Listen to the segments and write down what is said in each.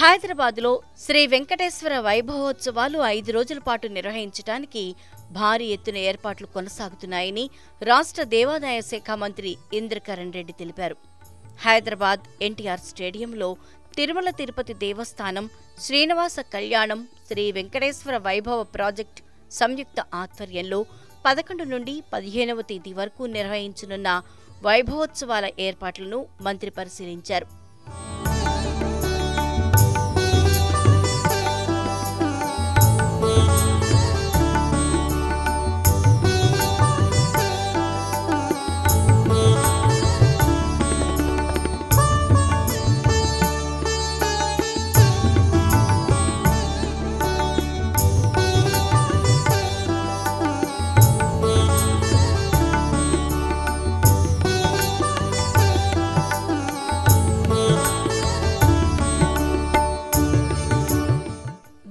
హైదరాబాద్లో శ్రీ వెంకటేశ్వర వైభవోత్సవాలు ఐదు రోజుల పాటు నిర్వహించడానికి భారీ ఎత్తున ఏర్పాట్లు కొనసాగుతున్నాయని రాష్ట్ర దేవాదాయ శాఖ మంత్రి ఇంద్రకరణ్ రెడ్డి తెలిపారు. హైదరాబాద్ ఎన్టీఆర్ స్టేడియంలో తిరుమల తిరుపతి దేవస్థానం శ్రీనివాస కళ్యాణం శ్రీ వెంకటేశ్వర వైభవ ప్రాజెక్ట్ సంయుక్త ఆధ్వర్యంలో పదకొండు నుండి పదిహేనవ తేదీ వరకు నిర్వహించనున్న వైభవోత్సవాల ఏర్పాట్లను మంత్రి పరిశీలించారు.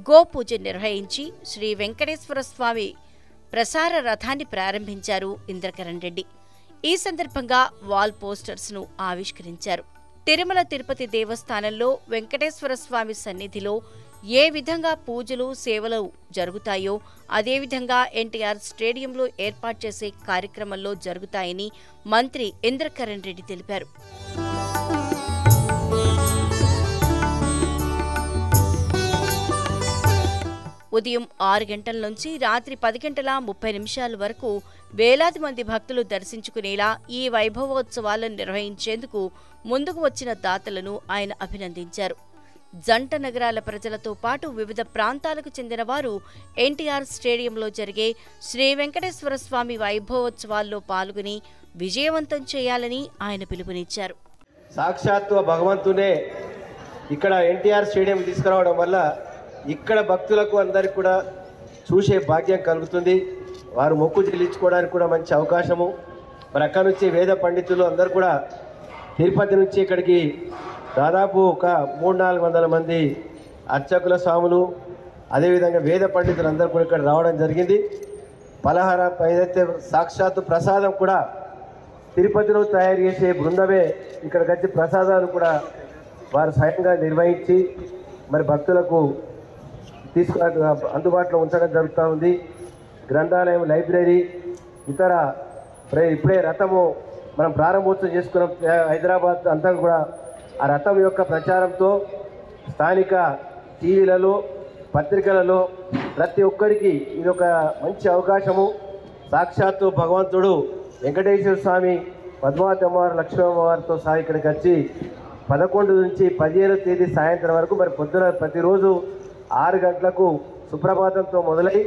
గోపూజ నిర్వహించి శ్రీ వెంకటేశ్వర స్వామి ప్రసార రథాన్ని ప్రారంభించారు ఇంద్రకరణ్ రెడ్డి. ఈ సందర్భంగా వాల్ పోస్టర్స్ను ఆవిష్కరించారు. తిరుమల తిరుపతి దేవస్థానంలో వెంకటేశ్వర స్వామి సన్నిధిలో ఏ విధంగా పూజలు సేవలు జరుగుతాయో అదేవిధంగా ఎన్టీఆర్ స్టేడియంలో ఏర్పాటు చేసే కార్యక్రమంలో జరుగుతాయని మంత్రి ఇంద్రకరణ్ రెడ్డి తెలిపారు. ఉదయం ఆరు గంటల నుంచి రాత్రి పది గంటల ముప్పై నిమిషాల వరకు వేలాది మంది భక్తులు దర్శించుకునేలా ఈ వైభవోత్సవాలను నిర్వహించేందుకు ముందుకు వచ్చిన దాతలను ఆయన అభినందించారు. జంట నగరాల ప్రజలతో పాటు వివిధ ప్రాంతాలకు చెందిన వారు ఎన్టీఆర్ స్టేడియంలో జరిగే శ్రీ వెంకటేశ్వర స్వామి వైభవోత్సవాల్లో పాల్గొని విజయవంతం చేయాలని ఆయన పిలుపునిచ్చారు. సాక్షాత్తు భగవంతునే ఇక్కడ ఎన్టీఆర్ స్టేడియం తీసుకురావడం వల్ల ఇక్కడ భక్తులకు అందరికి కూడా చూసే భాగ్యం కలుగుతుంది. వారు మొక్కు చెల్లించుకోవడానికి కూడా మంచి అవకాశము. మరి అక్కడ నుంచి వేద పండితులు అందరు కూడా తిరుపతి నుంచి ఇక్కడికి దాదాపు ఒక మూడు నాలుగు వందల మంది అర్చకుల స్వాములు అదేవిధంగా వేద పండితులు అందరూ కూడా ఇక్కడ రావడం జరిగింది. పలహార ఏదైతే సాక్షాత్తు ప్రసాదం కూడా తిరుపతిలో తయారు చేసే బృందమే ఇక్కడికి వచ్చి ప్రసాదాలు కూడా వారు స్వయంగా నిర్వహించి మరి భక్తులకు తీసుకు అందుబాటులో ఉంచడం జరుగుతూ ఉంది. గ్రంథాలయం లైబ్రరీ ఇతర ఇప్పుడే రథము మనం ప్రారంభోత్సవం చేసుకున్నాం. హైదరాబాద్ అంతా కూడా ఆ రథం యొక్క ప్రచారంతో స్థానిక టీవీలలో పత్రికలలో ప్రతి ఒక్కరికి ఇది ఒక మంచి అవకాశము. సాక్షాత్తు భగవంతుడు వెంకటేశ్వర స్వామి పద్మావతి అమ్మవారు లక్ష్మీ సహా ఇక్కడికి వచ్చి పదకొండు నుంచి పదిహేను తేదీ సాయంత్రం వరకు మరి పొద్దున ప్రతిరోజు ఆరు గంటలకు సుప్రభాతంతో మొదలై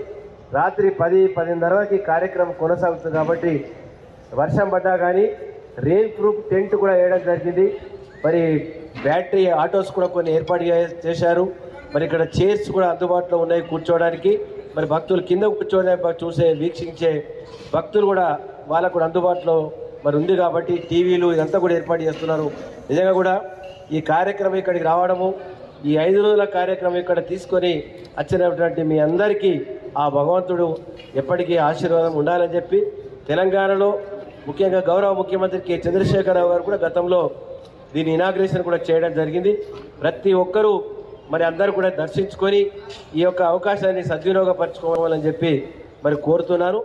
రాత్రి పది పదిన్నర వరకు కార్యక్రమం కొనసాగుతుంది కాబట్టి వర్షం పడ్డా కానీ రెయిన్ ప్రూఫ్ టెంట్ కూడా వేయడం జరిగింది. మరి బ్యాటరీ ఆటోస్ కూడా కొన్ని ఏర్పాటు చేశారు. మరి ఇక్కడ చైర్స్ కూడా అందుబాటులో ఉన్నాయి కూర్చోవడానికి. మరి భక్తులు కింద కూర్చోవడానికి చూసే వీక్షించే భక్తులు కూడా వాళ్ళకు కూడా అందుబాటులో మరి ఉంది కాబట్టి టీవీలు ఇదంతా కూడా ఏర్పాటు చేస్తున్నారు. నిజంగా కూడా ఈ కార్యక్రమం ఇక్కడికి రావడము ఈ ఐదు రోజుల కార్యక్రమం ఇక్కడ తీసుకొని వచ్చినటువంటి మీ అందరికీ ఆ భగవంతుడు ఎప్పటికీ ఆశీర్వాదం ఉండాలని చెప్పి తెలంగాణలో ముఖ్యంగా గౌరవ ముఖ్యమంత్రి కె చంద్రశేఖరరావు గారు కూడా గతంలో దీని ఇనాగ్రేషన్ కూడా చేయడం జరిగింది. ప్రతి ఒక్కరూ మరి అందరూ కూడా దర్శించుకొని ఈ యొక్క అవకాశాన్ని సద్వినియోగపరచుకోవాలని చెప్పి మరి కోరుతున్నాను.